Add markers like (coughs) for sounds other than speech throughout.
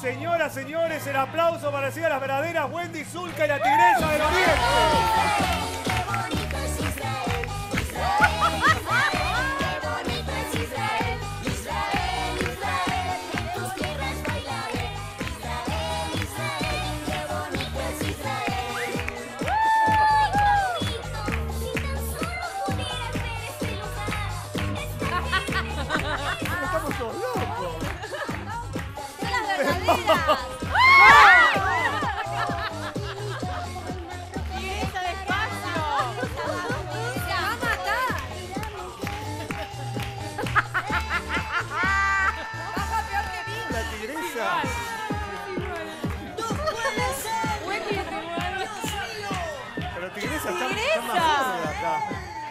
Señoras, señores, el aplauso para recibir a las verdaderas Wendy Zulka y la Tigresa del Oriente.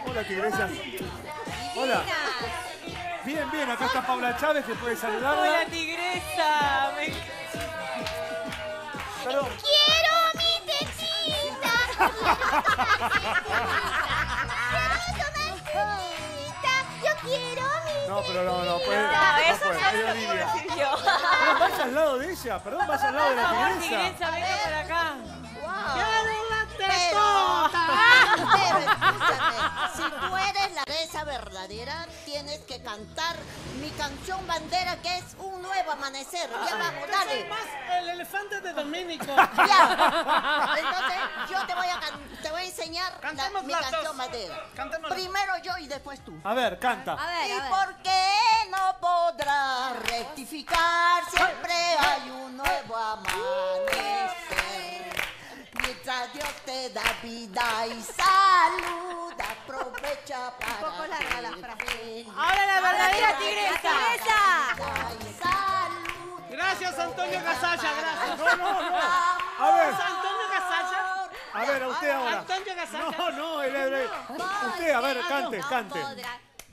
Hola, Tigresa. Hola. Bien, bien, acá está Paula Chávez, que puede Hola, saludarla. Tigresa. Me... Perdón. ¡Quiero mi tetita! ¡Yo quiero mi No, pero no, no, puede. No, no eso puede, no es lo puedo Olivia. decir yo. Perdón, vaya al lado de ella, perdón, vaya al lado de Por la favor, Tigresa. tigresa, venga para acá. Verdadera, tienes que cantar mi canción bandera que es un nuevo amanecer. Ya vamos, dale. el elefante de Domínico. (laughs) Ya. Entonces yo te voy a, te voy a enseñar la- Cantemos mi canción dos. bandera. Cantémosla. Primero yo y después tú. A ver, canta. A ver, ¿Y a ver. por qué no podrá rectificar? Siempre hay un nuevo amanecer. Mientras Dios te da vida y aprovecha larga la frase. Ahora la verdadera ¡La tigresa. tigresa! Gracias, Antonio Gasalla, gracias. No, no, no. A ver, Antonio Gasalla. a ver, a usted ahora. Antonio Gasalla. No, no, él, él, él. Usted, a ver, cante, cante.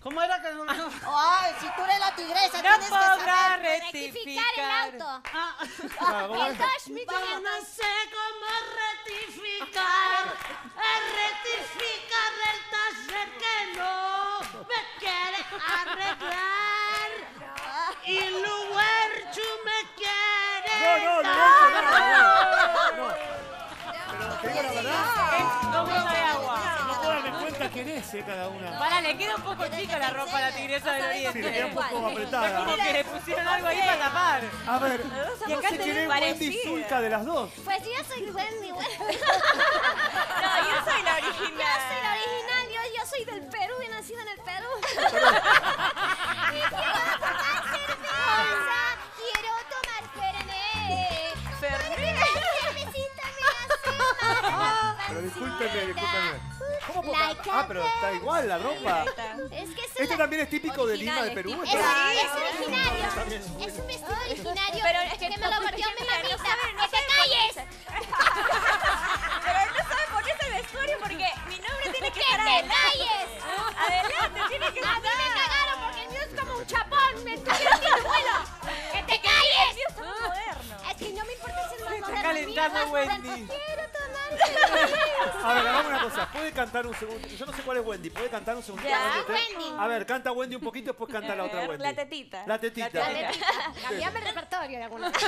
¿Cómo era que no? Ay, si tú eres la tigresa, No tienes que podrá saber. rectificar el auto. Ah, Ah, ¿cómo es? yo no sé cómo rectificar, es rectificar el taller que arreglar. Y Luerchu me quiere No, no, no, no, no, no. Pero te digo la verdad, agua. no puedo darme cuenta quién es, eh, cada una. Para, le queda un poco chica la ropa a la tigresa del Sí, le queda un poco Es apretada. como que le pusieron algo ahí para tapar. A ver, Y no acá sé te quién es parecida. Wendy Zulka de las dos. Pues yo soy Wendy, Wendy. No, yo soy la Yo soy original. la original, yo, yo soy del Perú y nacido en el Perú. (laughs) y quiero tomar cerveza, quiero tomar Fernet. Fernet. La cervecita me hace mal. Pero discúlpeme, discúlpeme. Ah, pero está igual la ropa. Es que es, una- también es típico de Lima, de Perú. es originario. Es un vestido originario Pero es que que me lo que mi mira, no mamita. saben- no ¡Que te calles! Wendy. A ver, hagamos una cosa. ¿Puede cantar un segundo? Yo no sé cuál es Wendy. ¿Puede cantar un segundo? Ya. Wendy, usted? Wendy. A ver, canta Wendy un poquito, después canta la otra Wendy. la tetita. La tetita. La tetita. Cambiame el repertorio de alguna vez.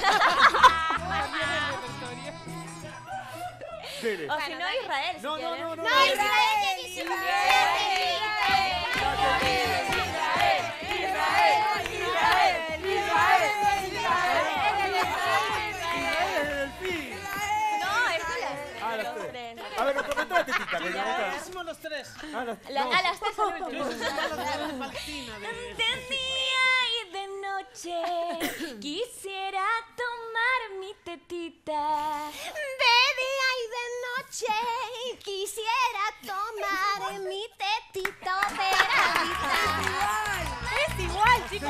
Dele. O si no, Israel. No, no, no, no. No, Israel, Israel los tres. Ah, las- La- no. A las tres último. (laughs) De día y de noche (coughs) quisiera tomar mi tetita. De día y de noche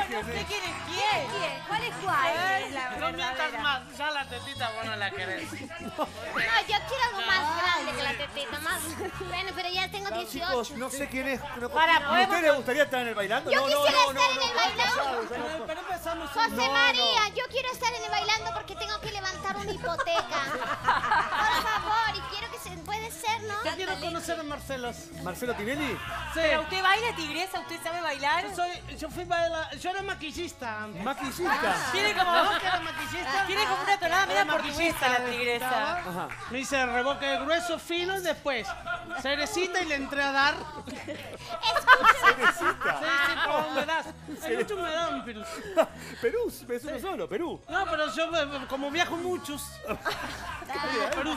no sé quién es quién. ¿Cuál es cuál? Es la No mientas más, ya la tetita vos no la querés. No, yo quiero algo más grande que la tetita, más. Bueno, pero ya tengo No, 18. chicos, no sé quién es. No, Para, ¿Y a podemos- usted le gustaría estar en el bailando? Yo no, quisiera no, estar no, en el no, bailando. Pero, empezamos. José No, María, yo quiero estar en el bailando porque tengo que levantar una hipoteca. Yo quiero conocer a Marcelos. ¿Marcelo Tinelli? Sí. Pero usted baila tigresa, usted sabe bailar. Yo, soy, yo fui baila, yo era maquillista antes. Maquillista. Tiene como, ¿No? que era maquillista? tiene como portuguesa la tigresa. Ajá. Me hice reboque grueso, fino y después cerecita y le entré a dar. Cerecita. Sí, sí, por humedad. Hay mucha humedad en Perú. Perú, es uno solo, Perú. No, pero yo eh, como viajo muchos. Perú.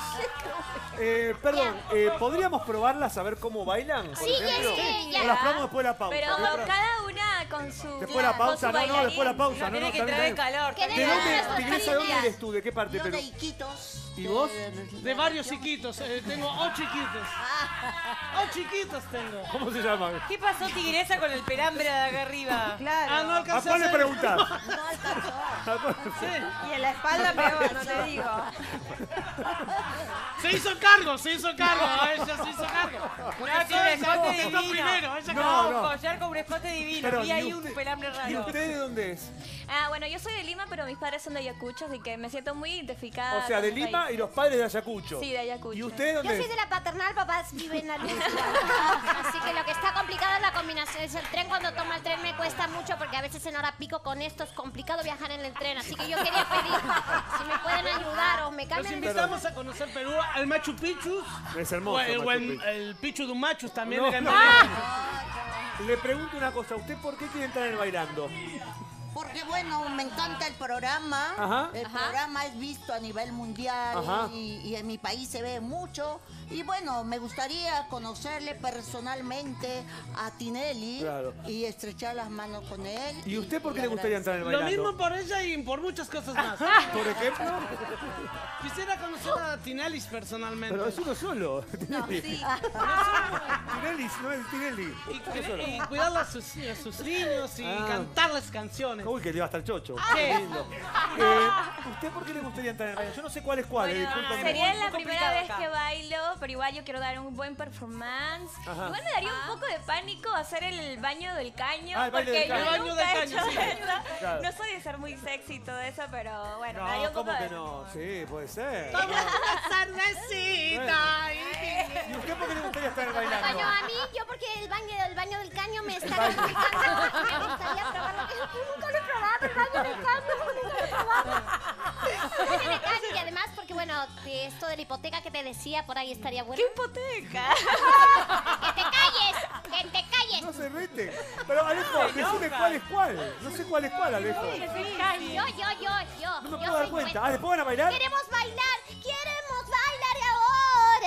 Eh, perdón, eh, ¿podríamos probarlas a ver cómo bailan? Sí, es que ya- O las probamos después de la pausa. Pero cada una con su. Después de la pausa, no, no, después de la pausa. No, tiene que traer calor. ¿Qué ¿De dónde, de dónde eres tú? ¿De qué parte Yo de Perú? Iquitos. ¿Y vos? De varios chiquitos. eh, tengo ocho chiquitos. Ocho chiquitos tengo. ¿Cómo se llama? ¿Qué pasó, tigresa, con el pelambre de acá arriba? Claro. Ah, no ¿A alcancé cuál le hacer- preguntás? (laughs) No alcanzó. (laughs) Sí. Y en la espalda peor, no te digo. Se hizo cargo, se hizo cargo. Ella se hizo cargo. Que soy- un escote contestó divino. primero. Ella No, No, no. un collar con un escote divino. Pero, y ¿y hay usted- un pelambre ¿Y raro. usted de dónde es? Ah, bueno, yo soy de Lima, pero mis padres son de Ayacucho, así que me siento muy identificada. O sea, con de Lima país. Y los padres de Ayacucho. Sí, de Ayacucho. ¿Y usted de Yo dónde soy de la paternal, papás viven en la luz. (laughs) Así que lo que está complicado es la combinación. Es el tren, cuando tomo el tren me cuesta mucho porque a veces en hora pico con esto es complicado viajar en el tren. Así que yo quería pedir si me pueden ayudar o me Los cambian el invitamos a conocer Perú, al Machu Picchu. Es hermoso. O el, Machu o el- Picchu. el Pichu de un Machu también. No. en Le pregunto una cosa, ¿usted por qué quiere entrar en el bailando? Porque bueno, me encanta el programa. Ajá. El programa es visto a nivel mundial Ajá. y, y en mi país se ve mucho. Y bueno, me gustaría conocerle personalmente a Tinelli Claro. y estrechar las manos con él. ¿Y usted por qué le gustaría entrar en el Lo bailando? mismo por ella y por muchas cosas más. (laughs) Por ejemplo, Quisiera conocer a Tinelis personalmente. pero es uno solo. (laughs) Tinelli. (laughs) Sí. Tinelli, no es Tinelli. Y, y cuidar a sus, a sus niños y Ah. cantarles canciones. Uy, que le va hasta el chocho. Qué lindo. (laughs) Eh, ¿Usted por qué le gustaría entrar en el bailando? Yo no sé cuál es cuál, eh, discúlpame. Sería Muy la primera vez acá. que bailo, pero igual yo quiero dar un buen performance. Ajá. Igual me daría un poco de pánico hacer el baño del caño, Ah, el baile porque del caño. yo El baño nunca del he caño, hecho sí. eso. Claro. No soy de ser muy sexy y todo eso, pero bueno, me daría No, un poco ¿cómo de... que no? Sí, puede ser. Una cervecita. ¿Y usted por qué le gustaría estar en el Baño bailando? a mí, yo porque el baño, el baño del caño me está complicando. Me gustaría probarlo. Nunca lo he probado, el baño del caño. Nunca lo he probado. Y además, porque bueno, de esto de la hipoteca que te decía, por ahí estaría bueno. ¿Qué hipoteca? ¡Que te calles! ¡Que te calles! No se rete. Pero Alejo, decime cuál es cuál. No sé cuál es cuál, Alejo. Yo, yo, yo, yo. No me yo puedo dar cuenta. Ah, ¿después van a bailar? Queremos bailar, queremos bailar ahora.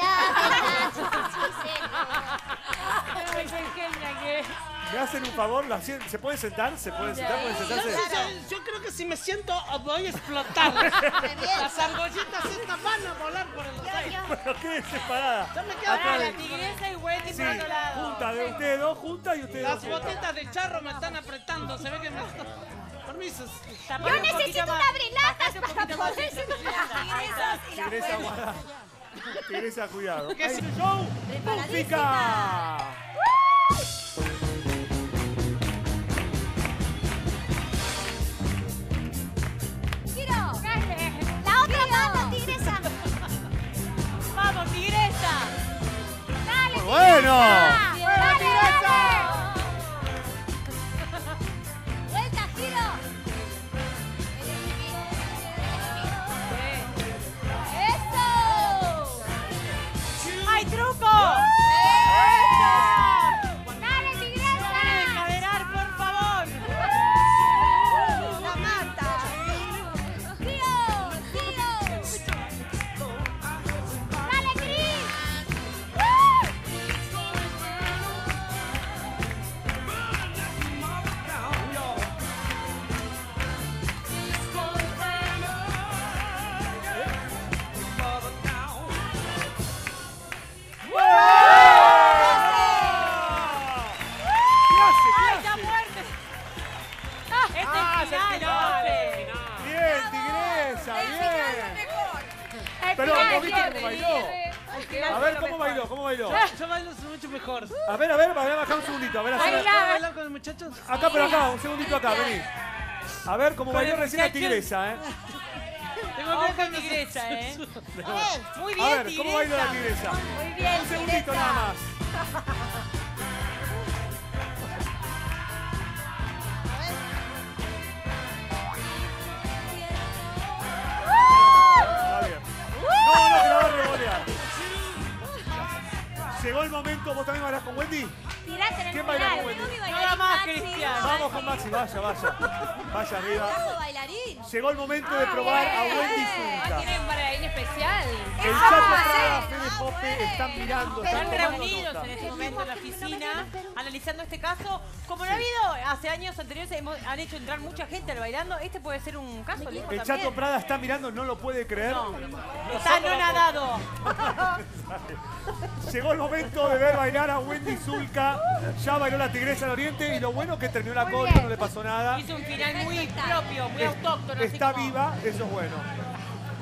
(laughs) ¿Me hacen un favor? ¿La sien- ¿Se pueden sentar? ¿Se pueden sentar? ¿Pueden Yo, sentarse? yo- yo creo que si me siento voy a explotar. (laughs) Las argollitas estas van a volar por el aire. Pero quédense paradas. Yo me quedo con la tigresa y Wendy Sí, por otro lado. juntas, de ustedes dos juntas y ustedes Las dos juntas. botitas de charro me están apretando. Se ve que me están. Permisos. Yo necesito un para poquito más. poder Tigresa y la Tigresa, fuerza. guarda. Tigresa, cuidado. ¿Qué ¡Ahí es? el show! ¡Música! Bueno. A ver, ¿cómo bailó? ¿Cómo bailó? Yo bailo mucho mejor. A ver, a ver, a ver, acá un segundito. A ver, ¿Puedo bailar con los muchachos? Acá, pero acá, un segundito acá, vení. A ver cómo bailó recién la tigresa, ¿eh? Tengo que me- tigresa, ¿eh? (laughs) Muy A bien, ver, ¿cómo bailó la tigresa? Muy bien, Un segundito nada más. (laughs) momento, ¿vos también bailás con Wendy? Tirate en el ¿Quién baila mi bailarín haga más, Maxi. Cristian. Vamos con Maxi, vaya, vaya. Vaya arriba. bailarín. Llegó el momento de probar a Wendy Zulka. Tiene un bailarín especial. El Chato Prada, Fede Pope están mirando, están tomando reunidos nota. en este momento en la oficina analizando este caso. Como no ha habido hace años anteriores, hemos- han hecho entrar mucha gente al bailando. Este puede ser un caso, El también. Chato Prada está mirando, no lo puede creer. Está no nadado. (laughs) Llegó el momento de ver bailar a Wendy Zulka. Ya bailó la Tigresa del Oriente y lo bueno que terminó la corte, no le pasó nada. Hizo un final muy propio, muy Es- autóctono. así Está como- viva, eso es bueno.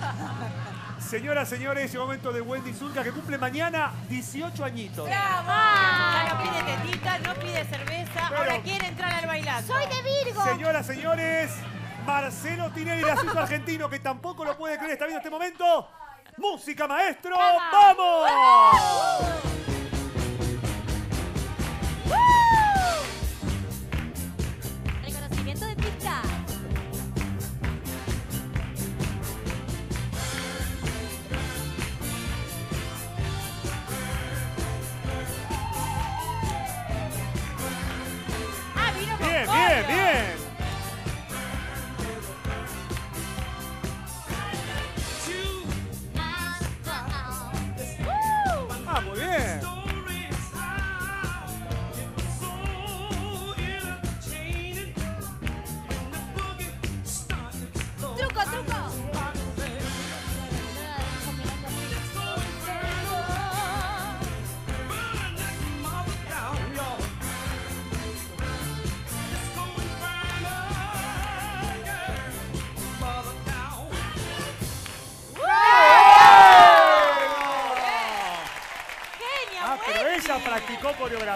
(laughs) Señoras, señores, llegó el momento de Wendy Zulka que cumple mañana 18 añitos. Ya no pide tetita, no pide cerveza. Pero- Ahora quiere entrar al bailando. Soy de Virgo. Señoras, señores, Marcelo Tinelli, gracioso argentino que tampoco lo puede creer, está viendo este momento. ¡Música, maestro! ¡Vamos! Bien,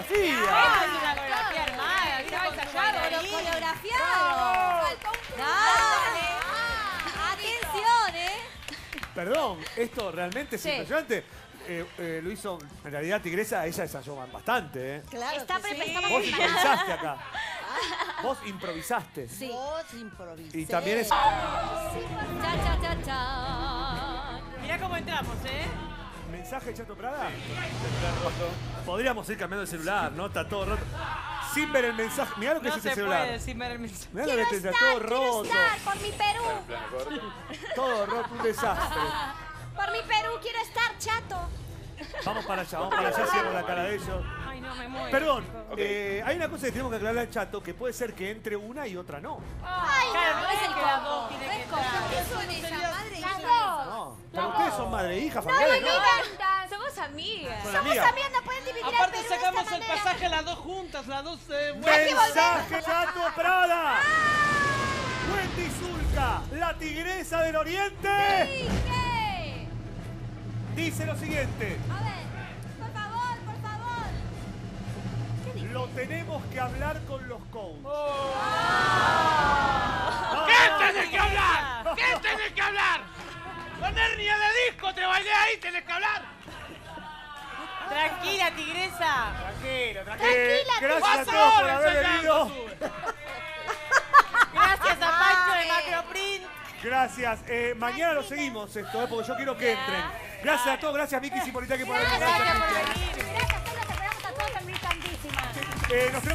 coreografía. Es una coreografía armada. ensayado, coreografiado. Dale. Atención, ¿eh? Perdón, esto realmente es Sí. impresionante. Eh, eh, lo hizo, en realidad, Tigresa, ella ensayó bastante, ¿eh? Claro Está que sí. preparada. (laughs) Vos improvisaste acá. Vos improvisaste. Vos improvisé. Y también es... Cha, cha, cha, cha. Mirá cómo entramos, ¿eh? ¿Mensaje de Chato Prada? Podríamos ir cambiando el celular, ¿no? Está todo roto. Sin ver el mensaje. Mirá lo que No es este se celular. puede sin ver el mensaje. Mirá lo Quiero que está estar, todo quiero roto. estar por mi Perú. (laughs) Todo roto, un desastre. Por mi Perú quiero estar, chato. Vamos para allá, vamos para allá, cierro la cara de ellos. No, me muero. Perdón, eh, hay una cosa que tenemos que aclararle al chato, que puede ser que entre una y otra no. Ay, Claro, no, no es el que las dos tienen que entrar. Las dos. No. Pero ustedes son madre e hija, No familiares, ¿no? digan. Somos amigas. Son Somos amigas. amigas, no pueden dividir Aparte el Perú de sacamos el manera. pasaje las dos juntas, las dos... Eh, Mensaje Chato Prada. Wendy Zulka, la tigresa del oriente, ¿Qué? dice lo siguiente. A ver, Lo tenemos que hablar con los coaches. ¿Qué tenés que hablar? ¿Qué tenés que hablar? Con hernia de disco te bailé ahí, tenés que hablar. Tranquila, tigresa. Tranquilo, Tranquila, gracias a todos por ahora haber venido. Gracias a Pancho de Macroprint. Gracias. Eh, mañana lo seguimos esto, eh, porque yo quiero que entren. Gracias a todos, gracias Miki Cipolitaki por haber venido. Gracias por venir. Gracias, todos,